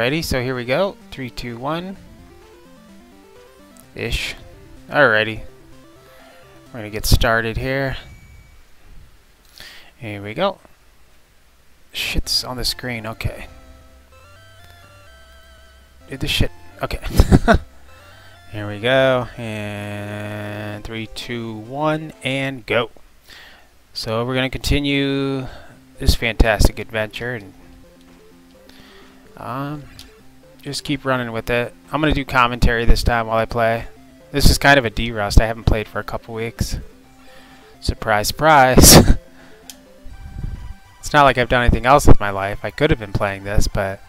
Alrighty, so here we go. Three, two, one. Ish. Alrighty. We're gonna get started here. Here we go. Shit's on the screen, okay. Did the shit. Okay. here we go. And three, two, one, and go. So we're gonna continue this fantastic adventure and um, just keep running with it. I'm going to do commentary this time while I play. This is kind of a D-Rust. I haven't played for a couple weeks. Surprise, surprise. it's not like I've done anything else with my life. I could have been playing this, but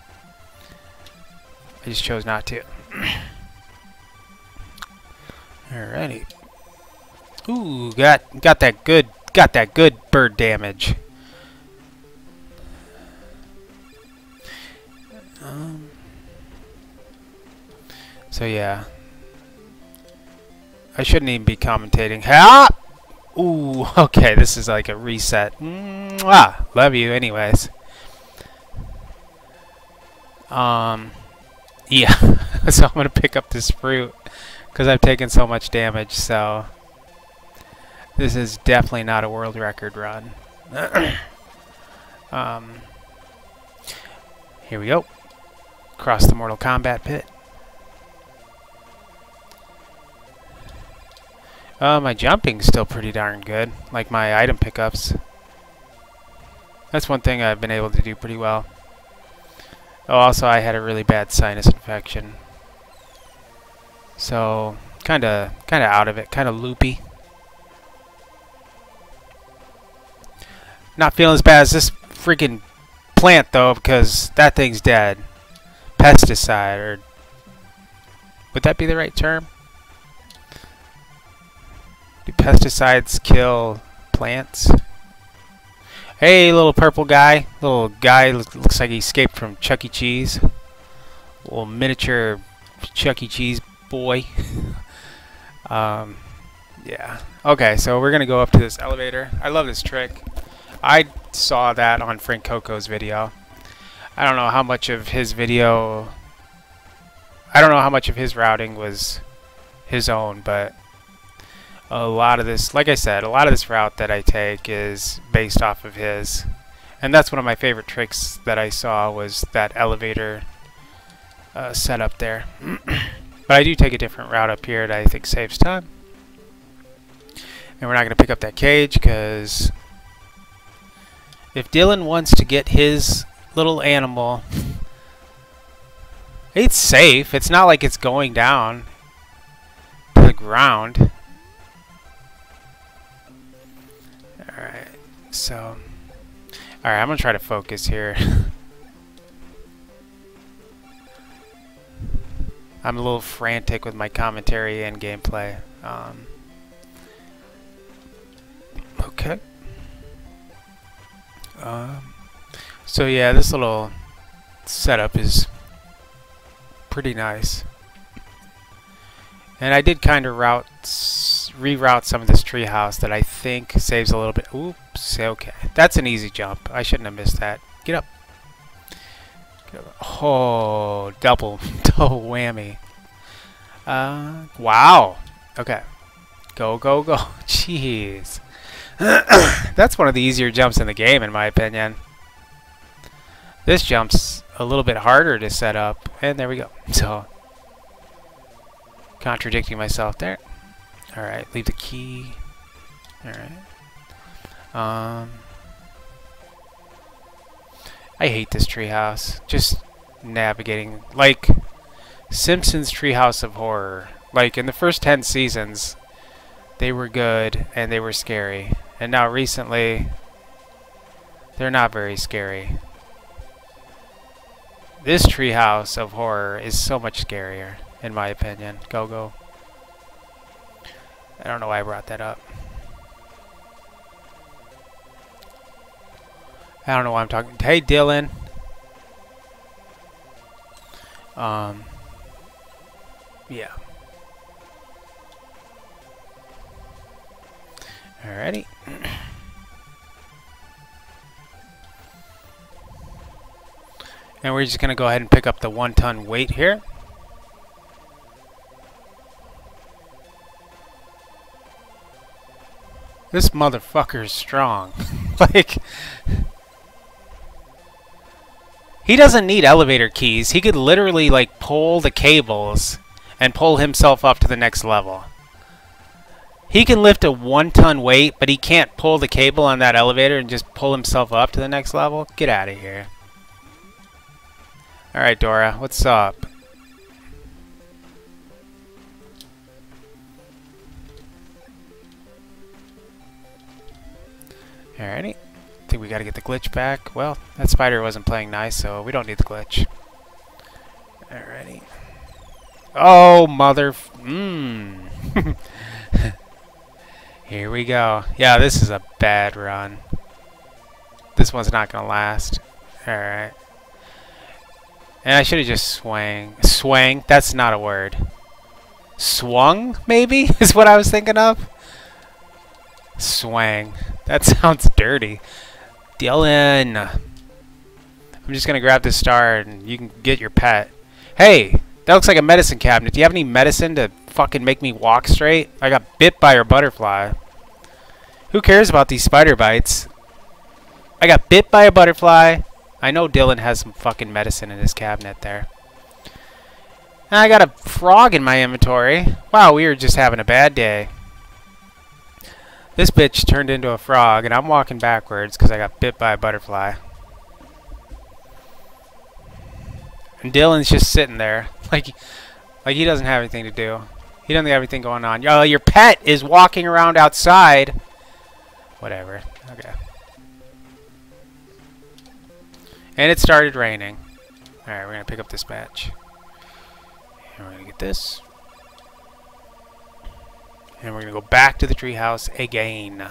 I just chose not to. Alrighty. Ooh, got got that good got that good bird damage. Um, so yeah. I shouldn't even be commentating. Ha! Ooh, okay, this is like a reset. Mwah! Love you anyways. Um, yeah. so I'm going to pick up this fruit because I've taken so much damage, so this is definitely not a world record run. um, here we go. Across the Mortal Kombat pit. Uh, my jumping's still pretty darn good, like my item pickups. That's one thing I've been able to do pretty well. Oh, also I had a really bad sinus infection. So, kinda, kinda out of it, kinda loopy. Not feeling as bad as this freaking plant though, because that thing's dead pesticide, or would that be the right term? Do pesticides kill plants? Hey, little purple guy. Little guy looks like he escaped from Chuck E. Cheese. Little miniature Chuck E. Cheese boy. um, yeah. Okay, so we're going to go up to this elevator. I love this trick. I saw that on Frankoko's video. I don't know how much of his video... I don't know how much of his routing was his own, but a lot of this, like I said, a lot of this route that I take is based off of his. And that's one of my favorite tricks that I saw was that elevator uh, setup there. but I do take a different route up here that I think saves time. And we're not going to pick up that cage because if Dylan wants to get his little animal. It's safe. It's not like it's going down to the ground. Alright, so... Alright, I'm to try to focus here. I'm a little frantic with my commentary and gameplay. Um, okay. Um, so yeah, this little setup is pretty nice. And I did kind of route, reroute some of this treehouse that I think saves a little bit. Oops, okay. That's an easy jump. I shouldn't have missed that. Get up. Get up. Oh, double, double whammy. Uh, wow. Okay. Go, go, go. Jeez. That's one of the easier jumps in the game, in my opinion. This jump's a little bit harder to set up, and there we go. So, contradicting myself there. Alright, leave the key. Alright. Um, I hate this treehouse. Just navigating. Like, Simpsons Treehouse of Horror. Like, in the first 10 seasons, they were good and they were scary. And now recently, they're not very scary. This treehouse of horror is so much scarier, in my opinion. Go, go. I don't know why I brought that up. I don't know why I'm talking. Hey, Dylan. Um, yeah. Alrighty. And we're just going to go ahead and pick up the one ton weight here. This motherfucker is strong. like, he doesn't need elevator keys. He could literally, like, pull the cables and pull himself up to the next level. He can lift a one-ton weight, but he can't pull the cable on that elevator and just pull himself up to the next level? Get out of here. Alright, Dora, what's up? Alrighty. I think we gotta get the glitch back. Well, that spider wasn't playing nice, so we don't need the glitch. Alrighty. Oh, mother... Mmm. Here we go. Yeah, this is a bad run. This one's not gonna last. Alright. And I should have just swang. Swang? That's not a word. Swung, maybe? Is what I was thinking of? Swang. That sounds dirty. Dylan! I'm just gonna grab this star and you can get your pet. Hey! That looks like a medicine cabinet. Do you have any medicine to fucking make me walk straight? I got bit by a butterfly. Who cares about these spider bites? I got bit by a butterfly. I know Dylan has some fucking medicine in his cabinet there. I got a frog in my inventory. Wow, we were just having a bad day. This bitch turned into a frog, and I'm walking backwards because I got bit by a butterfly. And Dylan's just sitting there, like, like he doesn't have anything to do. He doesn't have anything going on. Oh, your pet is walking around outside. Whatever. And it started raining. Alright, we're going to pick up this match. And we're going to get this. And we're going to go back to the treehouse again.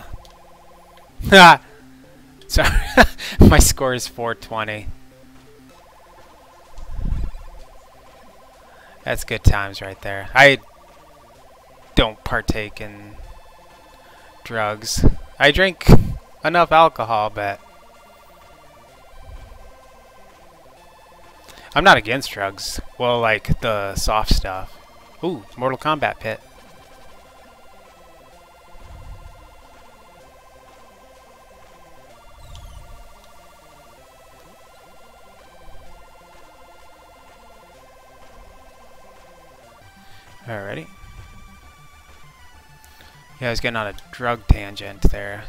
Ha! Sorry. My score is 420. That's good times right there. I don't partake in drugs. I drink enough alcohol, but I'm not against drugs. Well, like the soft stuff. Ooh, Mortal Kombat pit. Alrighty. Yeah, I was getting on a drug tangent there.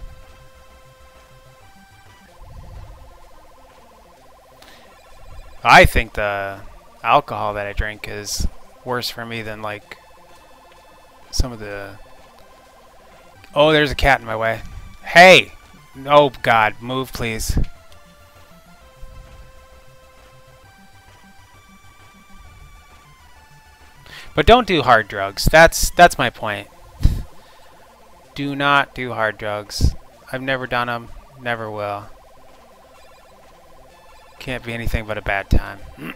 I think the alcohol that I drink is worse for me than like some of the... Oh, there's a cat in my way. Hey! Oh god, move please. But don't do hard drugs. That's that's my point. Do not do hard drugs. I've never done them. Never will. Can't be anything but a bad time.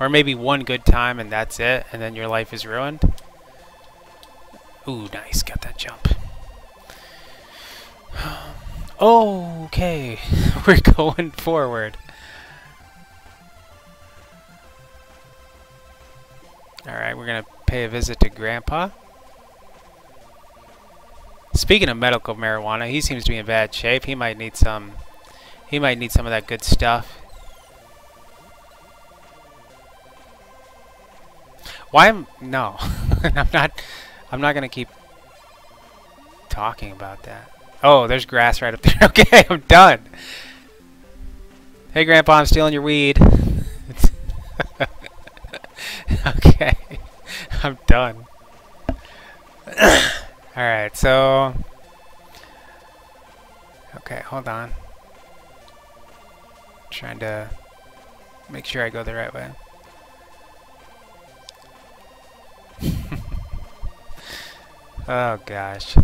or maybe one good time and that's it, and then your life is ruined. Ooh, nice. Got that jump. okay. We're going forward. Alright, we're going to pay a visit to Grandpa. Speaking of medical marijuana, he seems to be in bad shape. He might need some he might need some of that good stuff. Why am no. I'm not I'm not gonna keep talking about that. Oh, there's grass right up there. okay, I'm done. Hey Grandpa, I'm stealing your weed. okay. I'm done. Alright, so... Okay, hold on. Trying to make sure I go the right way. oh gosh.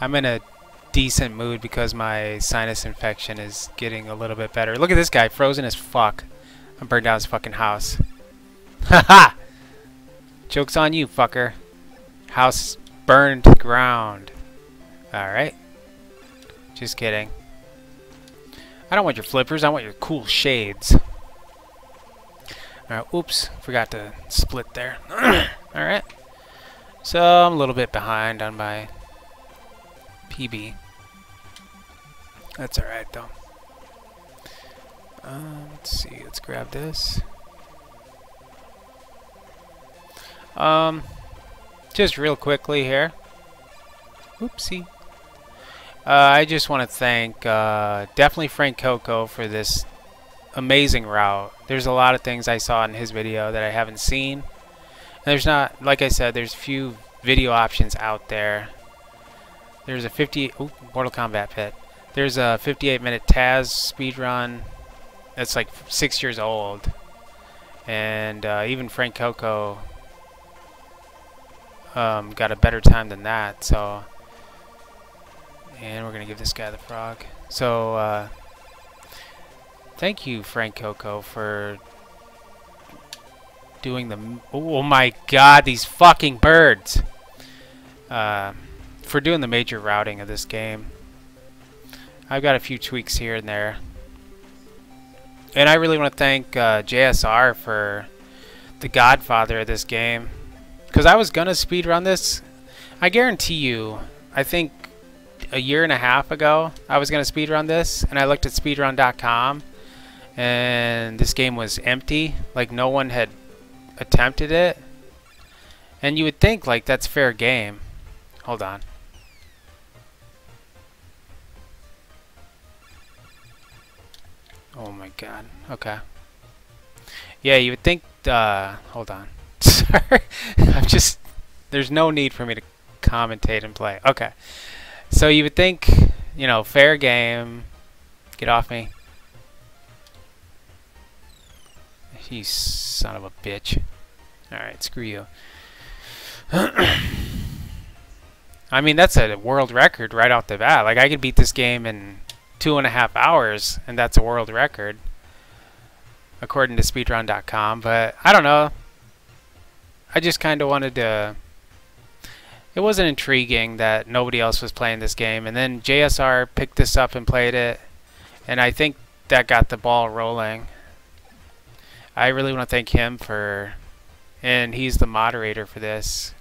I'm in a decent mood because my sinus infection is getting a little bit better. Look at this guy, frozen as fuck. I burned down his fucking house. Haha! Joke's on you, fucker. House burned to ground. Alright. Just kidding. I don't want your flippers, I want your cool shades. Alright, oops, forgot to split there. Alright. So I'm a little bit behind on my PB. That's alright though. Um, let's see, let's grab this. Um, just real quickly here. Oopsie. Uh, I just want to thank uh, definitely Frankoko for this amazing route. There's a lot of things I saw in his video that I haven't seen. And there's not, like I said, there's few video options out there. There's a 50, ooh, Mortal Kombat pit. There's a 58 minute TAS speedrun that's like six years old. And uh, even Frankoko um, got a better time than that, so... And we're going to give this guy the frog. So, uh, thank you, Frankoko, for doing the... Oh my god, these fucking birds! Uh, for doing the major routing of this game. I've got a few tweaks here and there. And I really want to thank uh, JSR for the godfather of this game. Because I was going to speedrun this. I guarantee you, I think a year and a half ago, I was going to speedrun this. And I looked at speedrun.com. And this game was empty. Like no one had attempted it. And you would think like that's fair game. Hold on. Oh my god. Okay. Yeah, you would think, uh, hold on. Sorry. I'm just, there's no need for me to commentate and play. Okay. So you would think, you know, fair game. Get off me. You son of a bitch. Alright, screw you. I mean, that's a world record right off the bat. Like, I could beat this game in two and a half hours, and that's a world record, according to speedrun.com. But I don't know. I just kind of wanted to. It wasn't intriguing that nobody else was playing this game, and then JSR picked this up and played it, and I think that got the ball rolling. I really want to thank him for, and he's the moderator for this.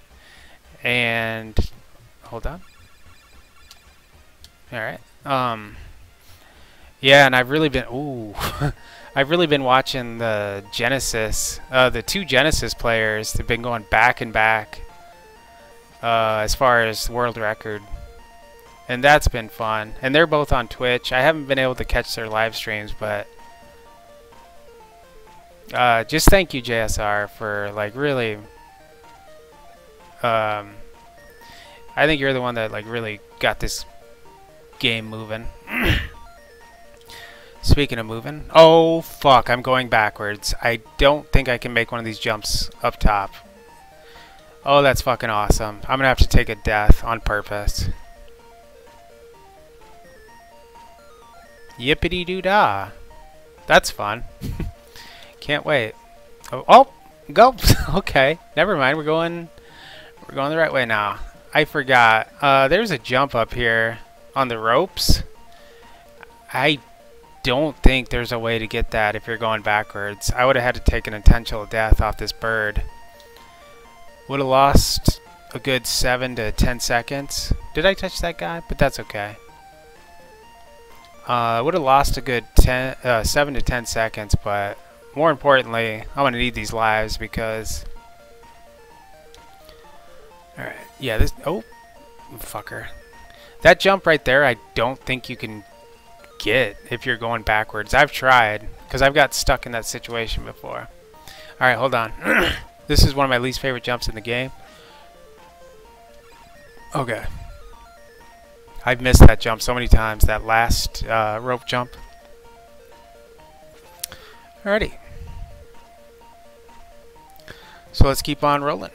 And hold on. All right. Um. Yeah, and I've really been ooh, I've really been watching the Genesis, uh, the two Genesis players. They've been going back and back uh, as far as world record, and that's been fun. And they're both on Twitch. I haven't been able to catch their live streams, but uh, just thank you, JSR, for like really. Um, I think you're the one that like really got this game moving. Speaking of moving, oh fuck, I'm going backwards. I don't think I can make one of these jumps up top. Oh, that's fucking awesome. I'm gonna have to take a death on purpose. Yippity doo dah. That's fun. Can't wait. Oh, oh, go. okay, never mind. We're going. We're going the right way now. I forgot. Uh, there's a jump up here on the ropes. I don't think there's a way to get that if you're going backwards. I would have had to take an intentional death off this bird. Would have lost a good 7 to 10 seconds. Did I touch that guy? But that's okay. Uh, would have lost a good 10, uh, 7 to 10 seconds, but more importantly, I'm going to need these lives because... Alright, yeah, this... Oh, fucker. That jump right there, I don't think you can get if you're going backwards. I've tried, because I've got stuck in that situation before. Alright, hold on. this is one of my least favorite jumps in the game. Okay. I've missed that jump so many times, that last uh, rope jump. Alrighty. So let's keep on rolling.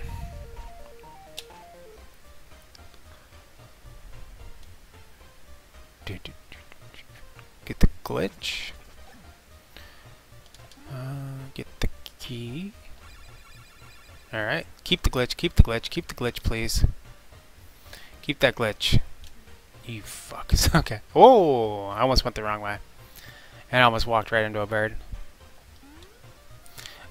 Get the glitch. Uh, get the key. Alright. Keep the glitch, keep the glitch, keep the glitch, please. Keep that glitch. You fuck. okay. Oh, I almost went the wrong way. And I almost walked right into a bird.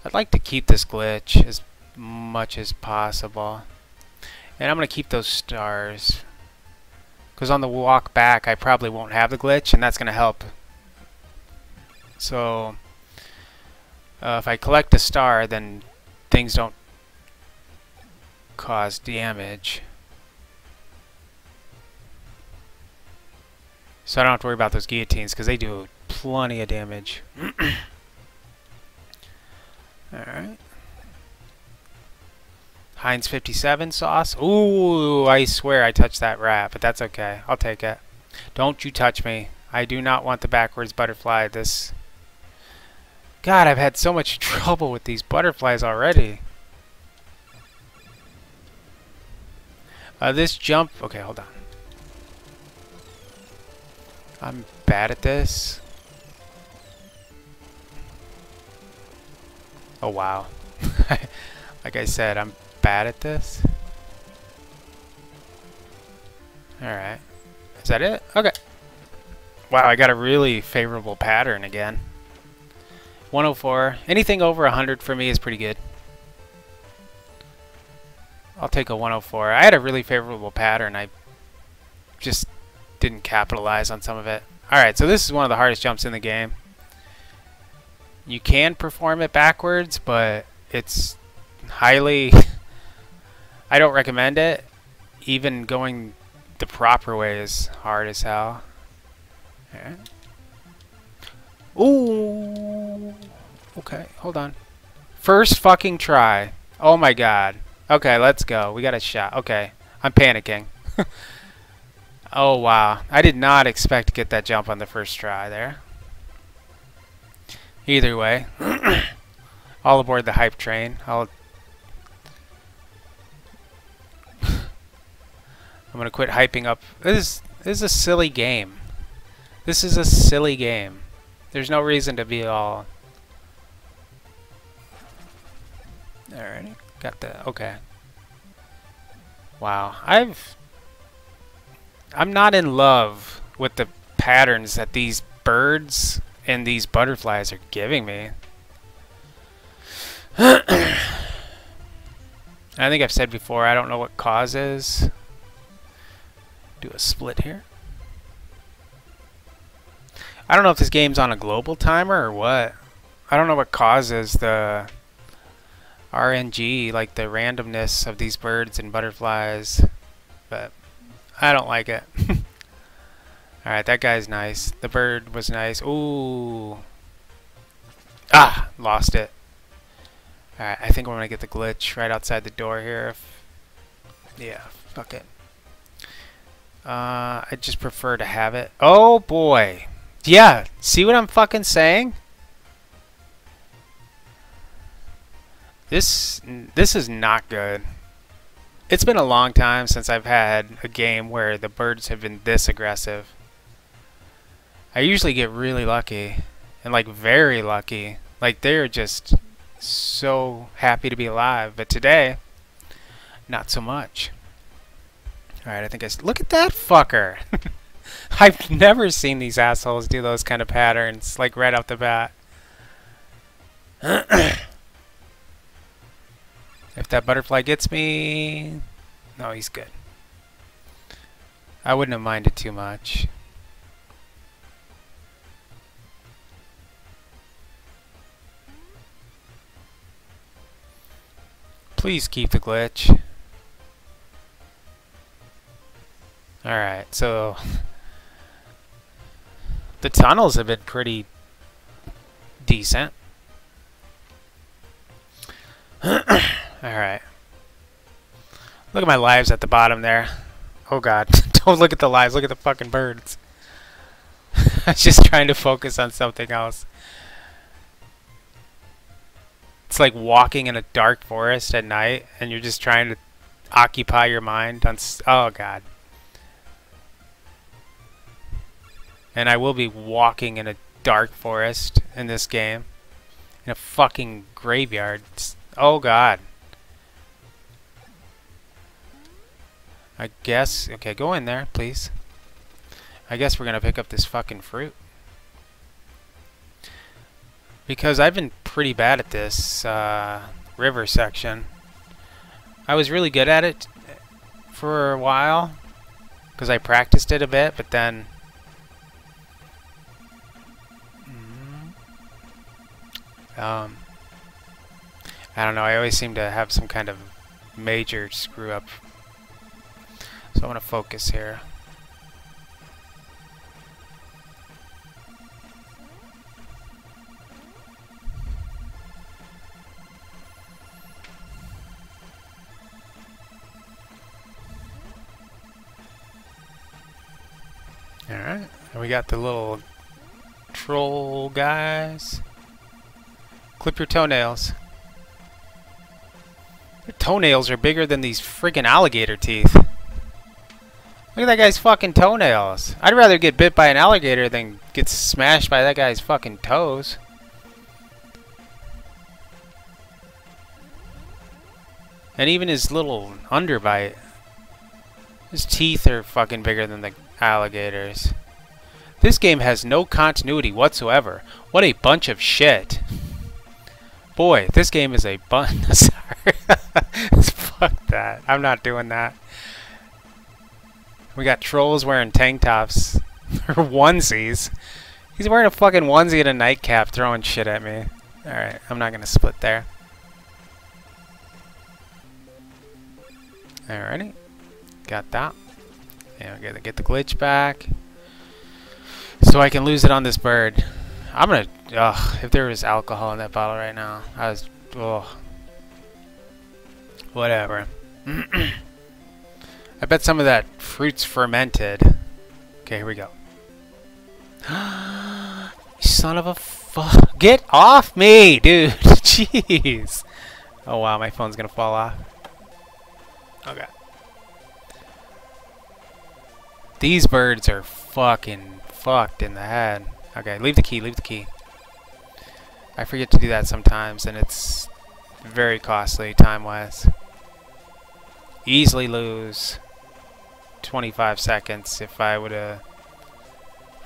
I'd like to keep this glitch as much as possible. And I'm going to keep those stars. Because on the walk back, I probably won't have the glitch, and that's going to help. So, uh, if I collect a star, then things don't cause damage. So I don't have to worry about those guillotines, because they do plenty of damage. Alright. Heinz 57 sauce. Ooh, I swear I touched that rat, but that's okay. I'll take it. Don't you touch me. I do not want the backwards butterfly. This... God, I've had so much trouble with these butterflies already. Uh, this jump... Okay, hold on. I'm bad at this. Oh, wow. like I said, I'm bad at this? Alright. Is that it? Okay. Wow, I got a really favorable pattern again. 104. Anything over 100 for me is pretty good. I'll take a 104. I had a really favorable pattern. I just didn't capitalize on some of it. Alright, so this is one of the hardest jumps in the game. You can perform it backwards, but it's highly I don't recommend it. Even going the proper way is hard as hell. Yeah. Ooh. Okay, hold on. First fucking try. Oh my god. Okay, let's go. We got a shot. Okay, I'm panicking. oh wow. I did not expect to get that jump on the first try there. Either way. All aboard the hype train. I'll I'm gonna quit hyping up. This is, this is a silly game. This is a silly game. There's no reason to be all... Alright, got the... okay. Wow, I've... I'm not in love with the patterns that these birds and these butterflies are giving me. I think I've said before, I don't know what cause is do a split here. I don't know if this game's on a global timer or what. I don't know what causes the RNG, like the randomness of these birds and butterflies, but I don't like it. Alright, that guy's nice. The bird was nice. Ooh. Ah! Lost it. Alright, I think we're going to get the glitch right outside the door here. Yeah, fuck it. Uh, I just prefer to have it. Oh boy. Yeah, see what I'm fucking saying? This this is not good. It's been a long time since I've had a game where the birds have been this aggressive. I usually get really lucky and like very lucky. Like they're just so happy to be alive, but today not so much. Alright, I think I... Look at that fucker! I've never seen these assholes do those kind of patterns, like right off the bat. if that butterfly gets me... No, he's good. I wouldn't have minded too much. Please keep the glitch. Alright, so the tunnels have been pretty decent. Alright. Look at my lives at the bottom there. Oh god. Don't look at the lives, look at the fucking birds. I am just trying to focus on something else. It's like walking in a dark forest at night and you're just trying to occupy your mind on... oh god. And I will be walking in a dark forest in this game. In a fucking graveyard. Oh god. I guess. Okay, go in there, please. I guess we're gonna pick up this fucking fruit. Because I've been pretty bad at this uh, river section. I was really good at it for a while because I practiced it a bit, but then um, I don't know, I always seem to have some kind of major screw up. So I want to focus here. Alright, we got the little troll guys. Clip your toenails. Your toenails are bigger than these friggin' alligator teeth. Look at that guy's fucking toenails. I'd rather get bit by an alligator than get smashed by that guy's fucking toes. And even his little underbite. His teeth are fucking bigger than the alligators. This game has no continuity whatsoever. What a bunch of shit. Boy, this game is a bun. Sorry. Fuck that. I'm not doing that. We got trolls wearing tank tops. or onesies. He's wearing a fucking onesie and a nightcap throwing shit at me. Alright, I'm not gonna split there. Alrighty. Got that. Yeah, we gotta get the glitch back. So I can lose it on this bird. I'm gonna... Ugh, if there was alcohol in that bottle right now, I was... Ugh. Whatever. I bet some of that fruit's fermented. Okay, here we go. son of a fuck. Get off me, dude. Jeez. Oh, wow, my phone's gonna fall off. Okay. These birds are fucking fucked in the head. Okay, leave the key, leave the key. I forget to do that sometimes, and it's very costly time-wise. Easily lose 25 seconds if I would have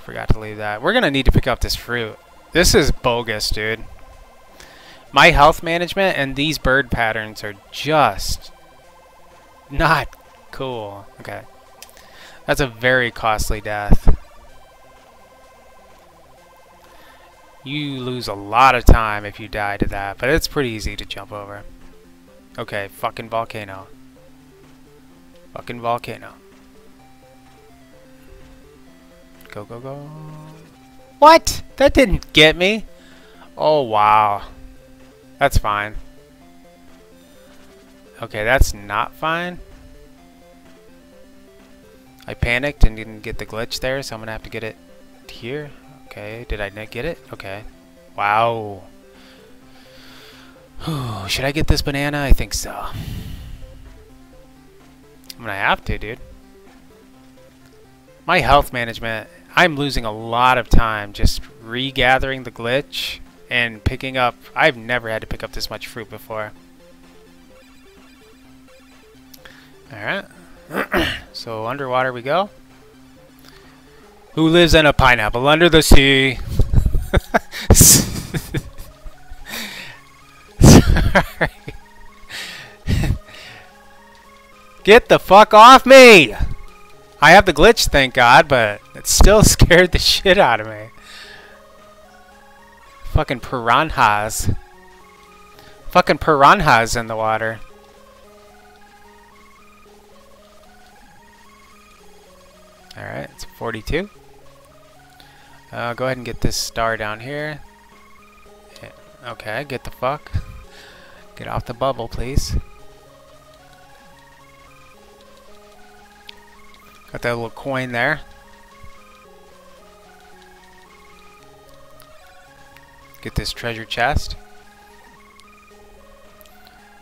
forgot to leave that. We're going to need to pick up this fruit. This is bogus, dude. My health management and these bird patterns are just not cool. Okay. That's a very costly death. You lose a lot of time if you die to that, but it's pretty easy to jump over. Okay, fucking volcano. Fucking volcano. Go, go, go. What? That didn't get me. Oh, wow. That's fine. Okay, that's not fine. I panicked and didn't get the glitch there, so I'm going to have to get it here. Okay, did I get it? Okay. Wow. Should I get this banana? I think so. I'm gonna have to, dude. My health management, I'm losing a lot of time just regathering the glitch and picking up. I've never had to pick up this much fruit before. Alright. so underwater we go. Who lives in a pineapple under the sea? Sorry. Get the fuck off me! I have the glitch, thank God, but it still scared the shit out of me. Fucking piranhas. Fucking piranhas in the water. Alright, it's 42. Uh, go ahead and get this star down here. Okay, get the fuck. Get off the bubble, please. Got that little coin there. Get this treasure chest.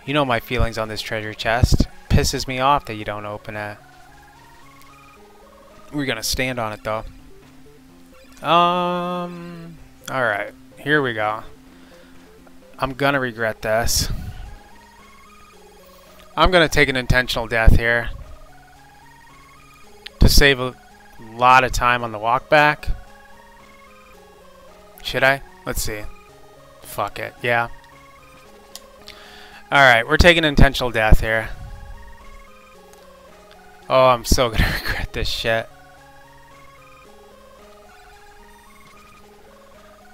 You know my feelings on this treasure chest. Pisses me off that you don't open it. We're gonna stand on it though. Um, alright, here we go. I'm gonna regret this. I'm gonna take an intentional death here. To save a, lot of time on the walk back. Should I? Let's see. Fuck it. Yeah. Alright, we're taking intentional death here. Oh, I'm so gonna regret this shit.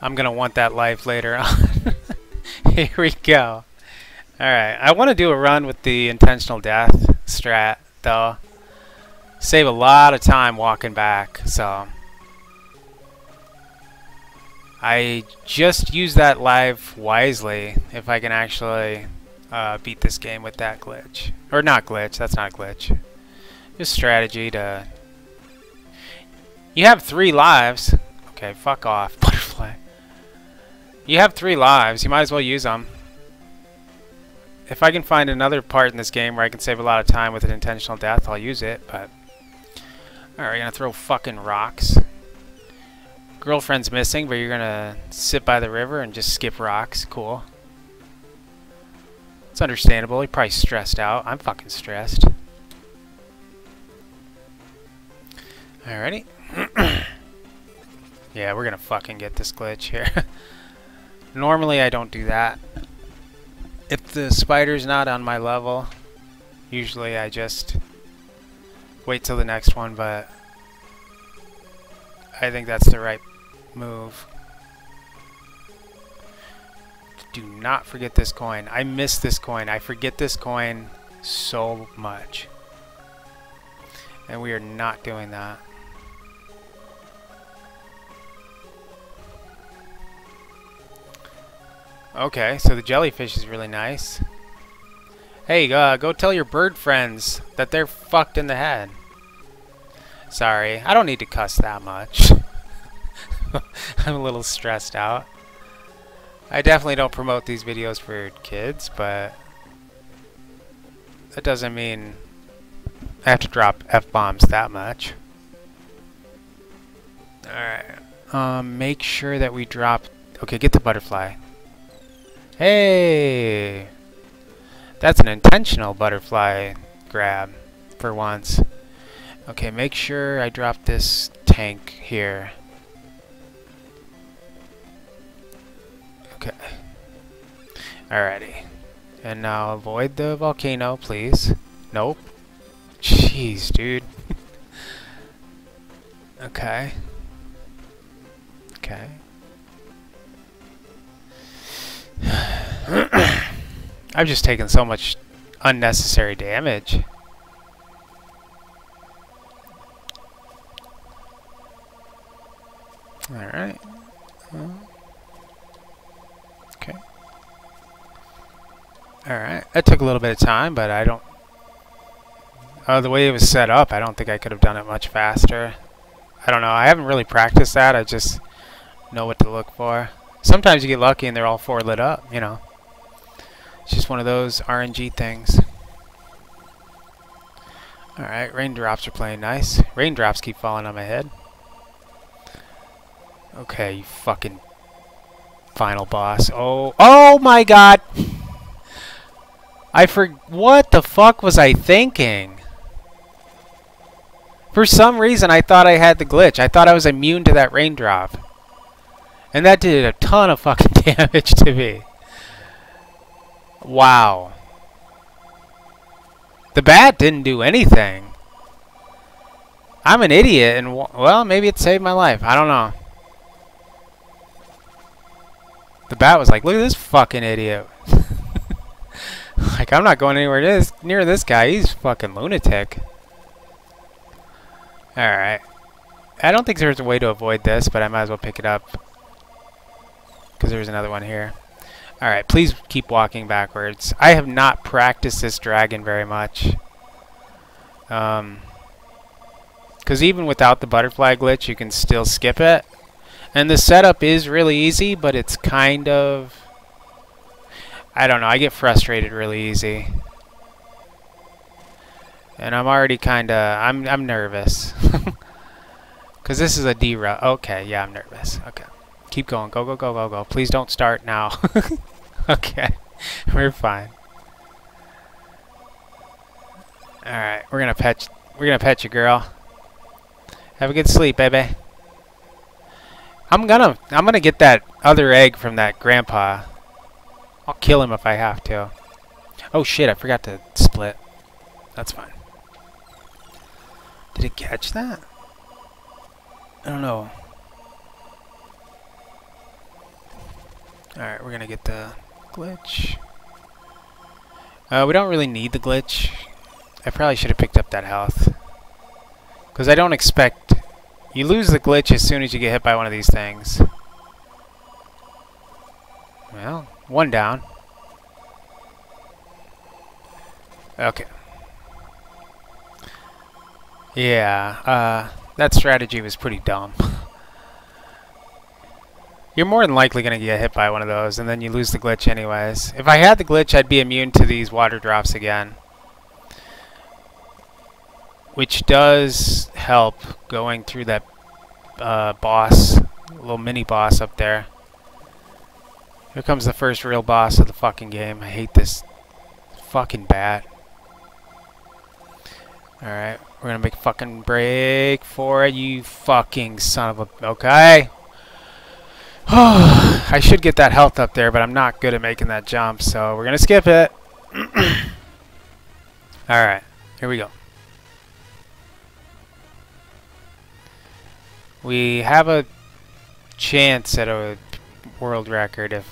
I'm gonna want that life later on. here we go. Alright, I want to do a run with the intentional death strat, though. Save a lot of time walking back, so... I just use that live wisely if I can actually uh, beat this game with that glitch. Or not glitch, that's not a glitch. Just strategy to... You have three lives. Okay, fuck off, butterfly. You have three lives, you might as well use them if I can find another part in this game where I can save a lot of time with an intentional death, I'll use it, but... Alright, you're gonna throw fucking rocks. Girlfriend's missing, but you're gonna sit by the river and just skip rocks. Cool. It's understandable. You're probably stressed out. I'm fucking stressed. Alrighty. yeah, we're gonna fucking get this glitch here. Normally I don't do that if the spider's not on my level, usually I just wait till the next one, but I think that's the right move. Do not forget this coin. I miss this coin. I forget this coin so much. And we are not doing that. Okay, so the jellyfish is really nice. Hey, uh, go tell your bird friends that they're fucked in the head. Sorry, I don't need to cuss that much. I'm a little stressed out. I definitely don't promote these videos for kids, but that doesn't mean I have to drop F-bombs that much. Alright. Um, make sure that we drop... Okay, get the butterfly. Hey! That's an intentional butterfly grab for once. Okay, make sure I drop this tank here. Okay. Alrighty. And now avoid the volcano, please. Nope. Jeez, dude. okay. Okay. I've just taken so much unnecessary damage. Alright. okay. Alright. That took a little bit of time, but I don't... Uh, the way it was set up, I don't think I could have done it much faster. I don't know. I haven't really practiced that. I just know what to look for. Sometimes you get lucky and they're all four lit up, you know. It's just one of those RNG things. Alright, raindrops are playing nice. Raindrops keep falling on my head. Okay, you fucking final boss. Oh, oh my god! I for what the fuck was I thinking? For some reason, I thought I had the glitch. I thought I was immune to that raindrop. And that did a ton of fucking damage to me. Wow. The bat didn't do anything. I'm an idiot, and well, maybe it saved my life. I don't know. The bat was like, look at this fucking idiot. like, I'm not going anywhere this, near this guy. He's fucking lunatic. Alright. I don't think there's a way to avoid this, but I might as well pick it up. Because there's another one here. Alright, please keep walking backwards. I have not practiced this dragon very much. Um, Because even without the butterfly glitch, you can still skip it. And the setup is really easy, but it's kind of... I don't know, I get frustrated really easy. And I'm already kind of... I'm, I'm nervous. Because this is a D route. Okay, yeah, I'm nervous. Okay. Keep going. Go, go, go, go, go. Please don't start now. okay. We're fine. Alright, we're gonna pet we're gonna pet you girl. Have a good sleep, baby. I'm gonna I'm gonna get that other egg from that grandpa. I'll kill him if I have to. Oh shit, I forgot to split. That's fine. Did it catch that? I don't know. Alright, we're gonna get the glitch. Uh, we don't really need the glitch. I probably should have picked up that health. Because I don't expect... You lose the glitch as soon as you get hit by one of these things. Well, one down. Okay. Yeah, uh, that strategy was pretty dumb. You're more than likely going to get hit by one of those, and then you lose the glitch anyways. If I had the glitch, I'd be immune to these water drops again. Which does help going through that uh, boss, little mini boss up there. Here comes the first real boss of the fucking game. I hate this fucking bat. Alright, we're gonna make a fucking break for it, you fucking son of a... Okay. I should get that health up there, but I'm not good at making that jump, so we're gonna skip it. Alright, here we go. We have a chance at a world record if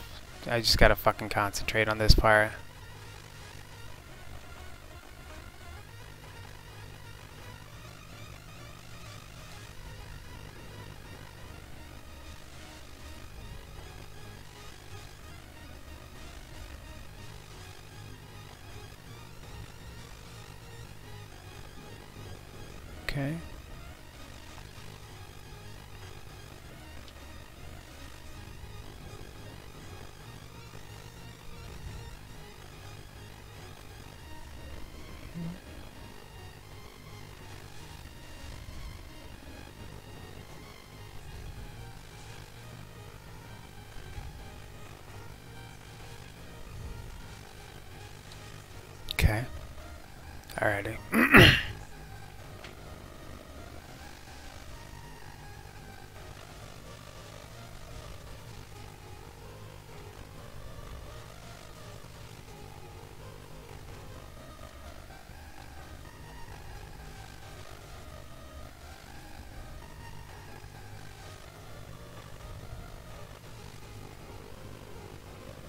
I just gotta fucking concentrate on this part. Okay. Okay. Alrighty.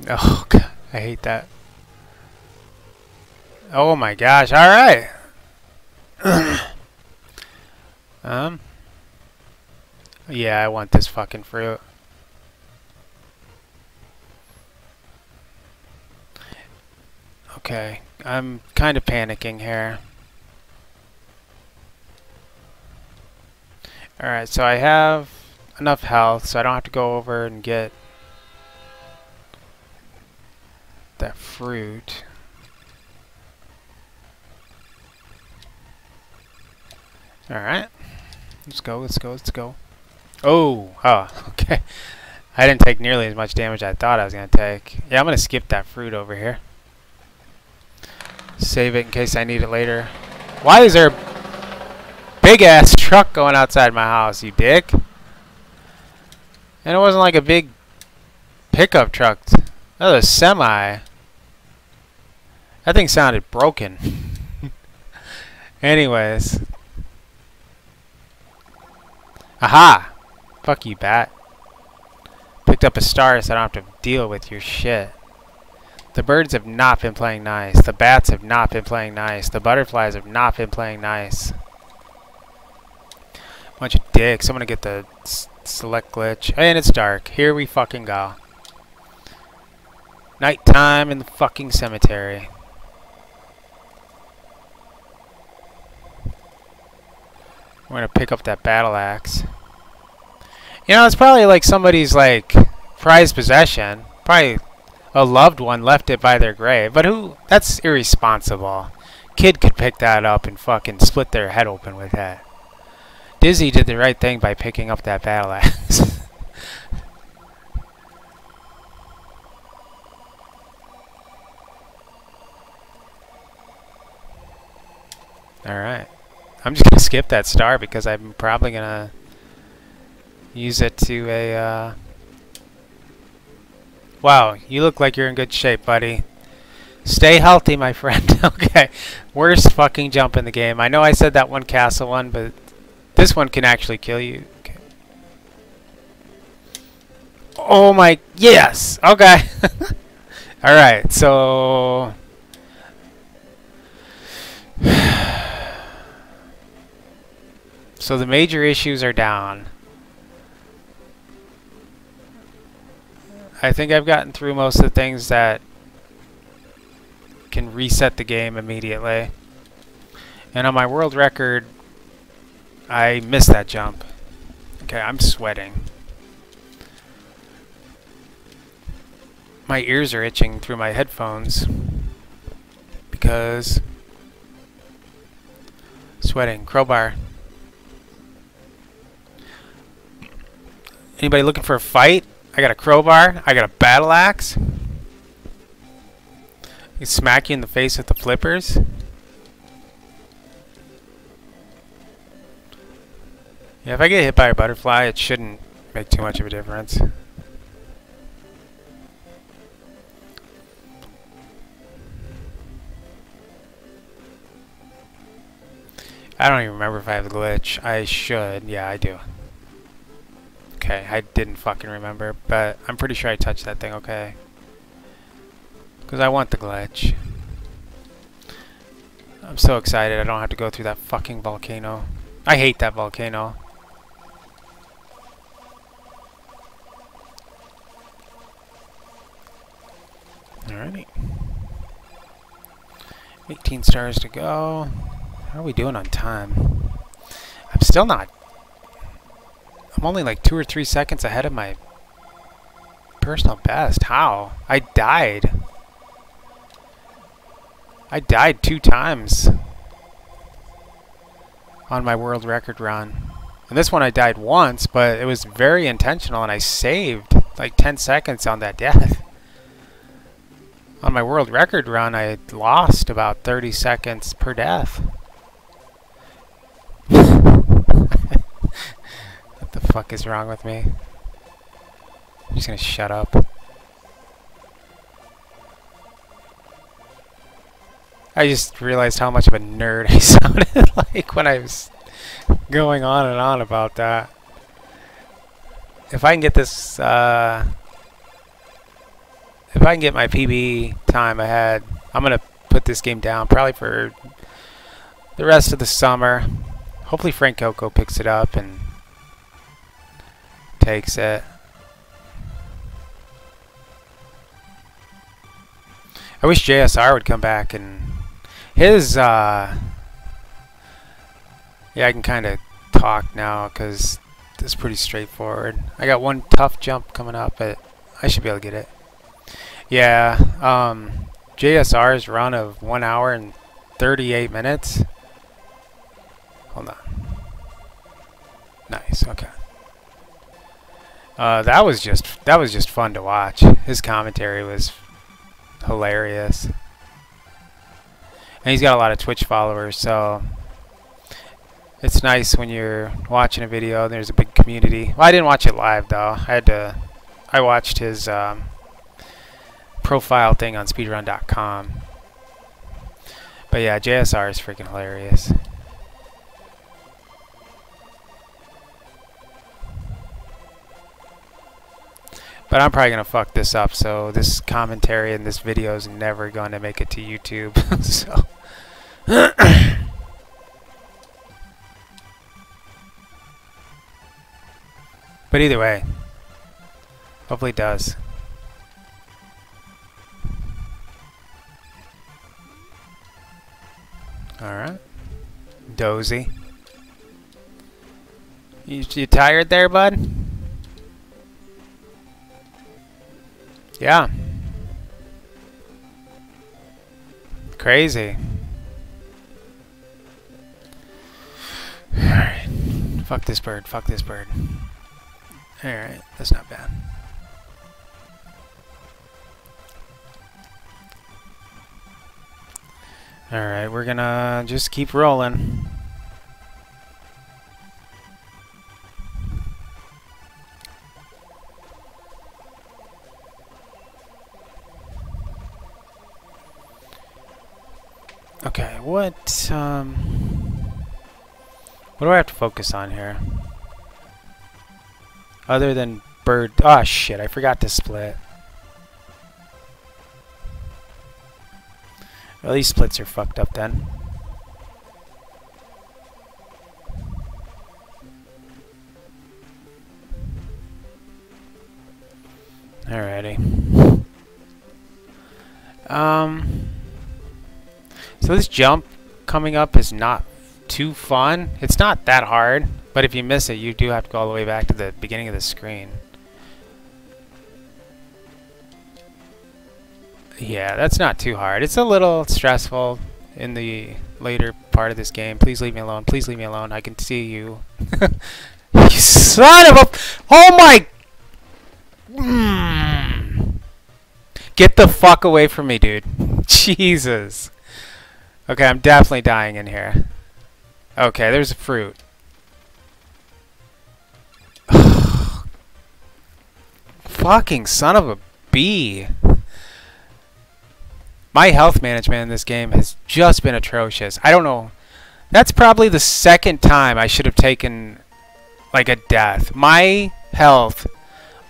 Oh, God, I hate that. Oh my gosh, alright. um. Yeah, I want this fucking fruit. Okay, I'm kind of panicking here. Alright, so I have enough health, so I don't have to go over and get that fruit. Alright. Let's go, let's go, let's go. Oh, oh, okay. I didn't take nearly as much damage as I thought I was going to take. Yeah, I'm going to skip that fruit over here. Save it in case I need it later. Why is there a big-ass truck going outside my house, you dick? And it wasn't like a big pickup truck. That was a semi. That thing sounded broken. Anyways. Aha! Fuck you, bat. Picked up a star so I don't have to deal with your shit. The birds have not been playing nice. The bats have not been playing nice. The butterflies have not been playing nice. Bunch of dicks. I'm gonna get the select glitch. And it's dark. Here we fucking go. Nighttime in the fucking cemetery. We're gonna pick up that battle axe. You know, it's probably like somebody's like prized possession. Probably a loved one left it by their grave. But who? That's irresponsible. Kid could pick that up and fucking split their head open with that. Dizzy did the right thing by picking up that battle axe. Alright. I'm just gonna skip that star because I'm probably gonna use it to a. Uh... Wow, you look like you're in good shape, buddy. Stay healthy, my friend. okay, worst fucking jump in the game. I know I said that one castle one, but this one can actually kill you. Okay. Oh my, yes. Okay. All right, so. So the major issues are down. I think I've gotten through most of the things that can reset the game immediately. And on my world record, I missed that jump. Okay, I'm sweating. My ears are itching through my headphones because sweating. Crowbar. Anybody looking for a fight? I got a crowbar. I got a battle axe. I smack you in the face with the flippers. Yeah, if I get hit by a butterfly, it shouldn't make too much of a difference. I don't even remember if I have the glitch. I should. Yeah, I do. Okay, I didn't fucking remember, but I'm pretty sure I touched that thing okay. Because I want the glitch. I'm so excited I don't have to go through that fucking volcano. I hate that volcano. Alrighty. 18 stars to go. How are we doing on time? I'm still not... I'm only like two or three seconds ahead of my personal best. How? I died. I died two times on my world record run. And this one I died once, but it was very intentional and I saved like 10 seconds on that death. On my world record run, I lost about 30 seconds per death. What the fuck is wrong with me? I'm just gonna shut up. I just realized how much of a nerd I sounded like when I was going on and on about that. If I can get this, uh, if I can get my PB time ahead, I'm going to put this game down probably for the rest of the summer. Hopefully Frankoko picks it up and takes it. I wish JSR would come back and his, uh, yeah, I can kind of talk now because it's pretty straightforward. I got one tough jump coming up, but I should be able to get it. Yeah, um, JSR's run of 1 hour and 38 minutes. Hold on. Nice, okay. Uh, that was just that was just fun to watch. His commentary was hilarious. And he's got a lot of Twitch followers, so it's nice when you're watching a video and there's a big community. Well, I didn't watch it live though. I had to. I watched his um, profile thing on speedrun.com. But yeah, JSR is freaking hilarious. But I'm probably going to fuck this up, so this commentary in this video is never going to make it to YouTube. so. but either way, hopefully it does. Alright. Dozy. You, you tired there, bud? Yeah. Crazy. Alright. Fuck this bird. Fuck this bird. Alright. That's not bad. Alright. We're gonna just keep rolling. What, um... What do I have to focus on here? Other than bird... Oh, shit, I forgot to split. Well, these splits are fucked up then. Alrighty. Um... So this jump coming up is not too fun. It's not that hard, but if you miss it, you do have to go all the way back to the beginning of the screen. Yeah, that's not too hard. It's a little stressful in the later part of this game. Please leave me alone. Please leave me alone. I can see you. you son of a... Oh my... Mm. Get the fuck away from me, dude. Jesus. Okay, I'm definitely dying in here. Okay, there's a fruit. Fucking son of a bee. My health management in this game has just been atrocious. I don't know. That's probably the second time I should have taken like a death. My health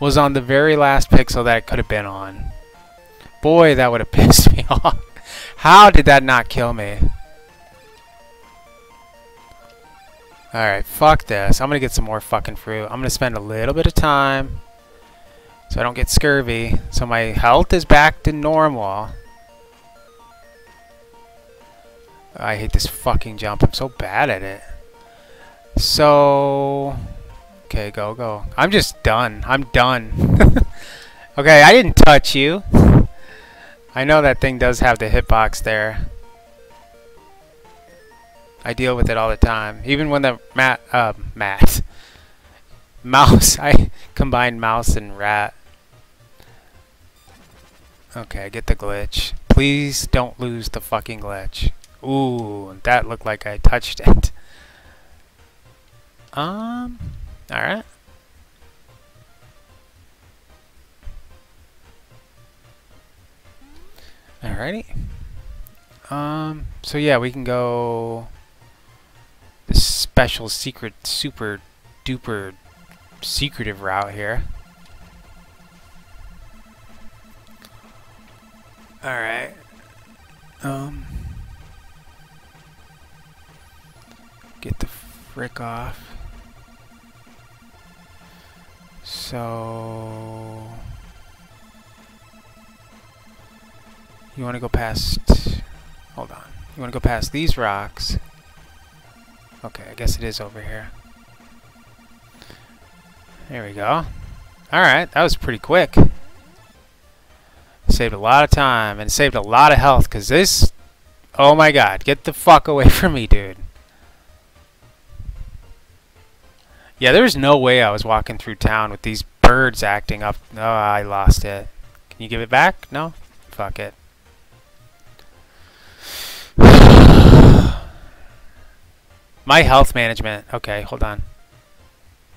was on the very last pixel that it could have been on. Boy, that would have pissed me off. How did that not kill me? Alright, fuck this. I'm gonna get some more fucking fruit. I'm gonna spend a little bit of time so I don't get scurvy. So my health is back to normal. I hate this fucking jump. I'm so bad at it. So... Okay, go, go. I'm just done. I'm done. okay, I didn't touch you. I know that thing does have the hitbox there. I deal with it all the time. Even when the mat, uh, mat, mouse, I combine mouse and rat. Okay, I get the glitch. Please don't lose the fucking glitch. Ooh, that looked like I touched it. Um, alright. Alrighty. Um, so yeah, we can go this special secret super duper secretive route here. Alright. Um get the frick off. So You want to go past... Hold on. You want to go past these rocks. Okay, I guess it is over here. There we go. Alright, that was pretty quick. Saved a lot of time and saved a lot of health because this... Oh my god, get the fuck away from me, dude. Yeah, there was no way I was walking through town with these birds acting up. Oh, I lost it. Can you give it back? No? Fuck it. My health management. Okay, hold on.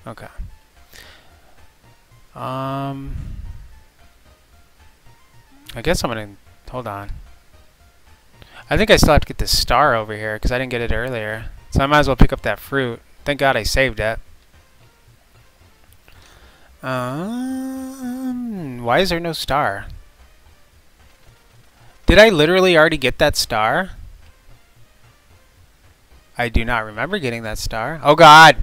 Okay. Um, I guess I'm gonna hold on. I think I still have to get this star over here because I didn't get it earlier. So I might as well pick up that fruit. Thank God I saved it. Um, why is there no star? Did I literally already get that star? I do not remember getting that star. Oh god!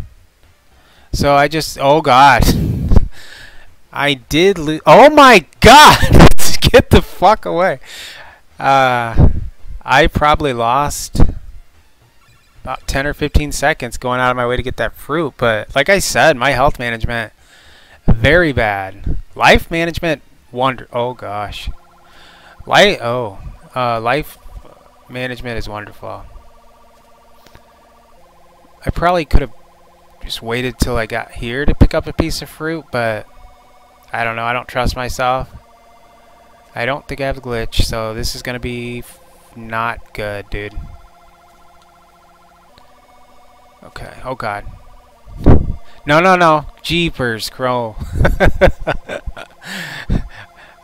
So I just... Oh god! I did lose... Oh my god! Get the fuck away! Uh, I probably lost about 10 or 15 seconds going out of my way to get that fruit. But like I said, my health management, very bad. Life management, wonder... Oh gosh. Life... Oh. Uh, life management is wonderful. I probably could have just waited till I got here to pick up a piece of fruit, but I don't know. I don't trust myself. I don't think I have a glitch, so this is going to be not good, dude. Okay. Oh, God. No, no, no. Jeepers, crow.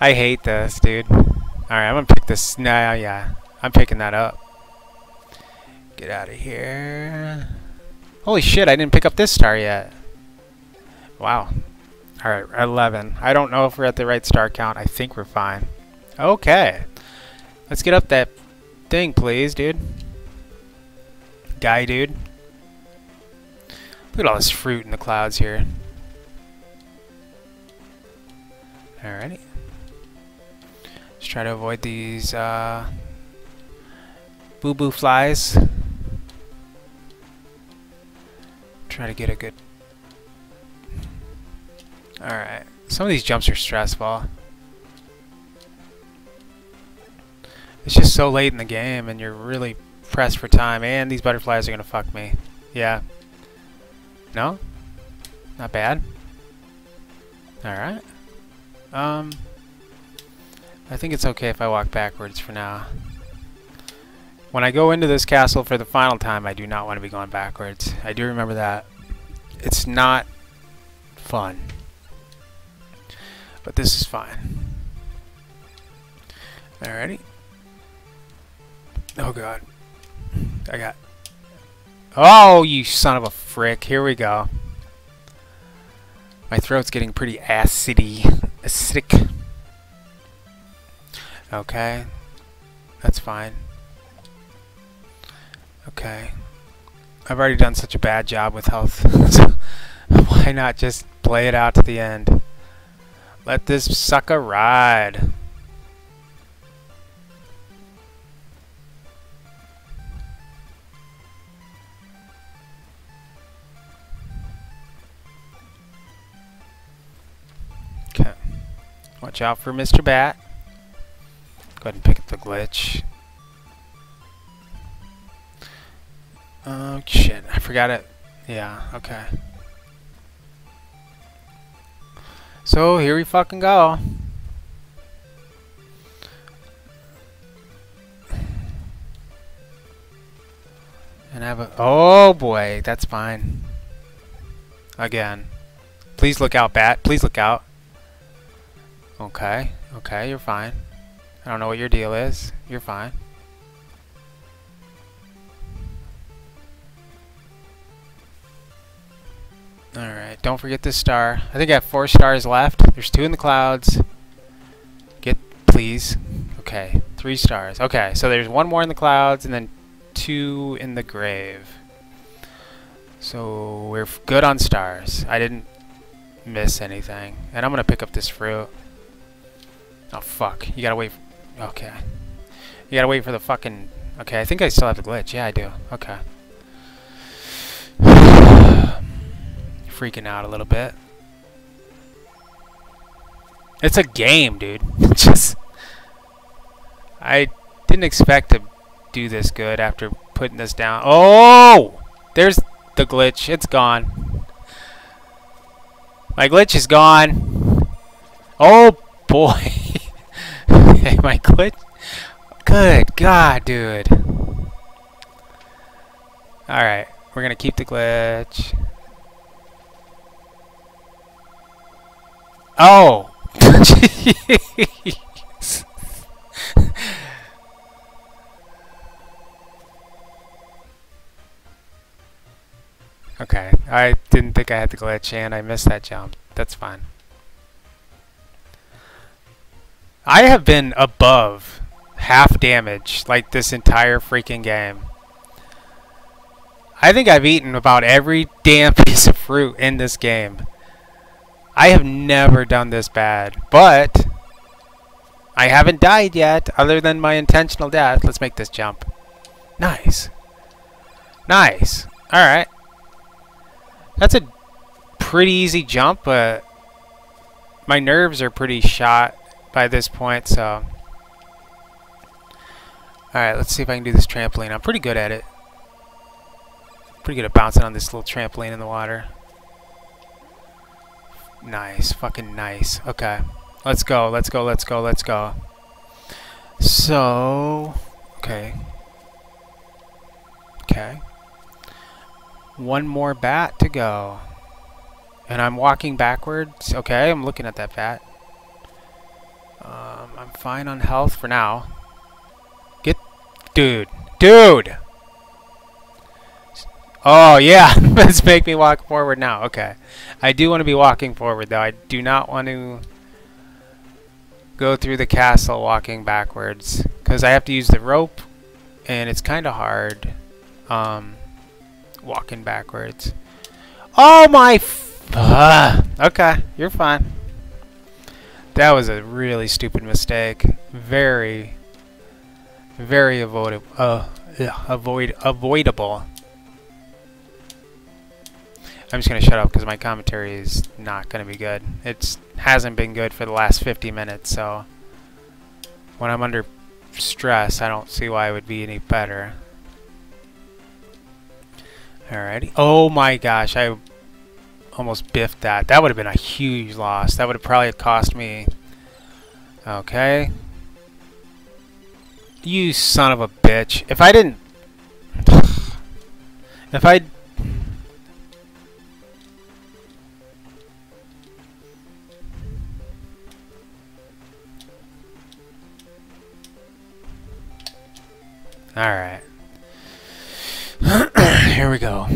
I hate this, dude. Alright, I'm going to pick this. Nah, yeah. I'm picking that up. Get out of here. Holy shit, I didn't pick up this star yet. Wow. Alright, 11. I don't know if we're at the right star count. I think we're fine. Okay. Let's get up that thing, please, dude. Guy, dude. Look at all this fruit in the clouds here. Alrighty. Let's try to avoid these uh, boo-boo flies. Try to get a good... Alright. Some of these jumps are stressful. It's just so late in the game and you're really pressed for time. And these butterflies are going to fuck me. Yeah. No? Not bad. Alright. Um, I think it's okay if I walk backwards for now. When I go into this castle for the final time, I do not want to be going backwards. I do remember that. It's not fun. But this is fine. Alrighty. Oh god. I got... Oh, you son of a frick. Here we go. My throat's getting pretty acidy. Acidic. Okay. That's fine. Okay. I've already done such a bad job with health. so why not just play it out to the end? Let this sucker ride. Okay. Watch out for Mr. Bat. Go ahead and pick up the glitch. Oh, shit. I forgot it. Yeah, okay. So, here we fucking go. And I have a... Oh, boy. That's fine. Again. Please look out, Bat. Please look out. Okay, okay, you're fine. I don't know what your deal is. You're fine. Alright, don't forget this star. I think I have four stars left. There's two in the clouds. Get, please. Okay, three stars. Okay, so there's one more in the clouds and then two in the grave. So we're good on stars. I didn't miss anything. And I'm going to pick up this fruit. Oh, fuck. You gotta wait. Okay. You gotta wait for the fucking... Okay, I think I still have the glitch. Yeah, I do. Okay. Freaking out a little bit. It's a game, dude. Just... I didn't expect to do this good after putting this down. Oh! There's the glitch. It's gone. My glitch is gone. Oh, boy. I glitch? Good God, dude. Alright, we're gonna keep the glitch. Oh! okay, I didn't think I had the glitch and I missed that jump. That's fine. I have been above half damage like this entire freaking game. I think I've eaten about every damn piece of fruit in this game. I have never done this bad, but I haven't died yet other than my intentional death. Let's make this jump. Nice. Nice. Alright. That's a pretty easy jump, but my nerves are pretty shot by this point, so... Alright, let's see if I can do this trampoline. I'm pretty good at it. Pretty good at bouncing on this little trampoline in the water. Nice. Fucking nice. Okay. Let's go. Let's go. Let's go. Let's go. So... Okay. Okay. One more bat to go. And I'm walking backwards. Okay, I'm looking at that bat. Um, I'm fine on health for now. Get... Dude. Dude! Oh, yeah. Let's make me walk forward now. Okay. I do want to be walking forward, though. I do not want to go through the castle walking backwards. Because I have to use the rope, and it's kind of hard um, walking backwards. Oh, my... Uh, okay, you're fine. That was a really stupid mistake. Very, very avoidable. Uh, avoid avoidable. I'm just gonna shut up because my commentary is not gonna be good. It hasn't been good for the last 50 minutes, so when I'm under stress, I don't see why it would be any better. Alrighty. Oh my gosh, I almost biffed that. That would have been a huge loss. That would have probably cost me... Okay. You son of a bitch. If I didn't... If I... Alright. Here we go.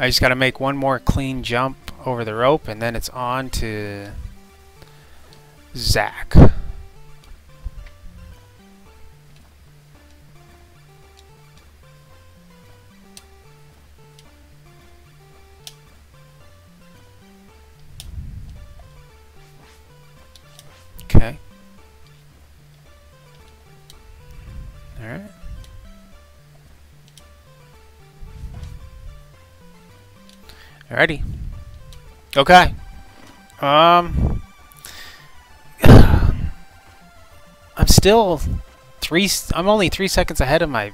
I just got to make one more clean jump over the rope and then it's on to Zach. Alrighty. Okay. Um. I'm still three. I'm only three seconds ahead of my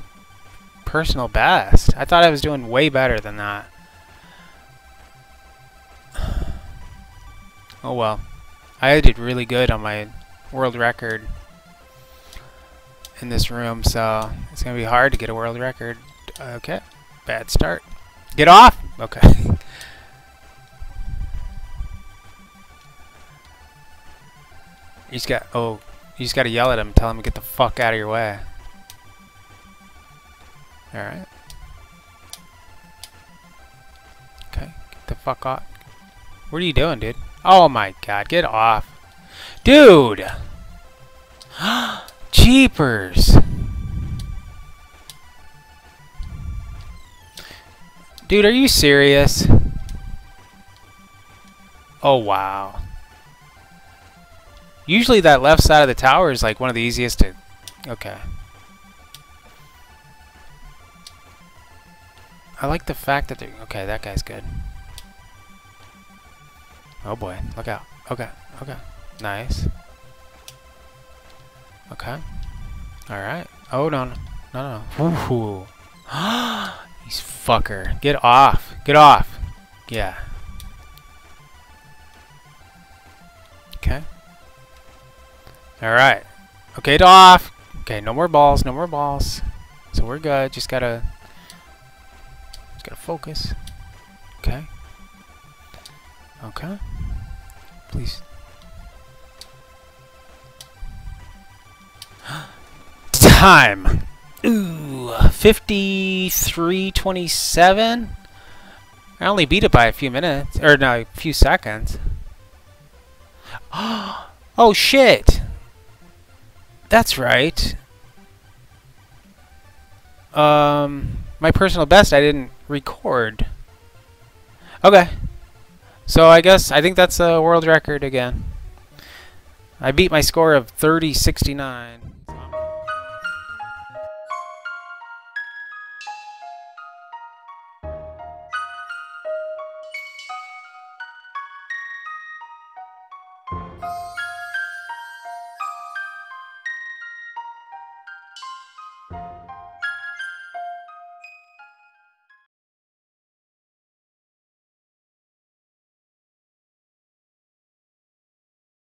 personal best. I thought I was doing way better than that. Oh well. I did really good on my world record in this room, so it's going to be hard to get a world record. Okay. Bad start. Get off! Okay. Just got oh, you just got to yell at him, tell him to get the fuck out of your way. All right. Okay, get the fuck off. What are you doing, dude? Oh my god, get off. Dude! Jeepers! Dude, are you serious? Oh, wow. Usually that left side of the tower is like one of the easiest to... Okay. I like the fact that they're... Okay, that guy's good. Oh boy, look out. Okay, okay. Nice. Okay. Alright. Oh, no, no, no. no. Ooh. He's fucker. Get off. Get off. Yeah. Okay. Alright. Okay, off. Okay, no more balls, no more balls. So we're good. Just gotta just gotta focus. Okay. Okay. Please. Time. Ooh, 53.27. I only beat it by a few minutes, or no, a few seconds. Oh shit! That's right. Um, my personal best I didn't record. Okay. So I guess, I think that's a world record again. I beat my score of 3069.